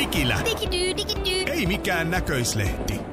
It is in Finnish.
digillä. Digidy, digidy. Ei mikään näköislehti.